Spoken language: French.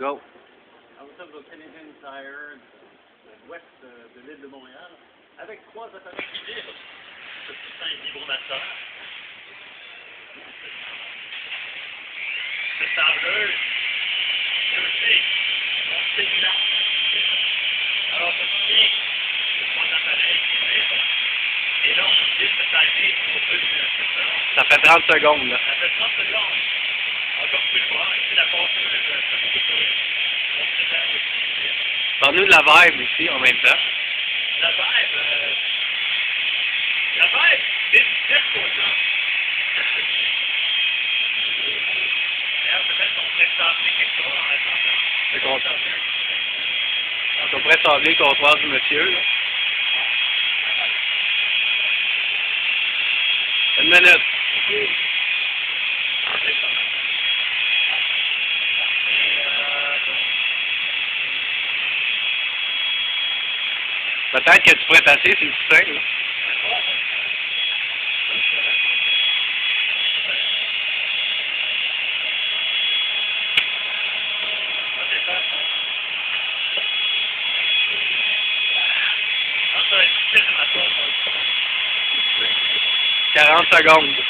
Go. Après ça, le Canadian Tire, de l'ouest de, de l'île de Montréal, avec trois automates libres. C'est un vibromateur. Le sableuse, le C, mon cellulaire. Alors, ça tient le point d'appareil qui est Et là, on utilise le timing pour faire une Ça fait 30 secondes, là. Ça fait 30 secondes. Parle-nous de la vibe ici en même temps. La vibe, euh, la vibe, c'est pour ça. D'ailleurs, peut-être qu'on pourrait sampler quelque chose en attendant. C'est content. On pourrait sembler le comptoir du monsieur, là. Une minute. Peut-être que tu pourrais t'asseoir sur le coussin, là. 40 secondes.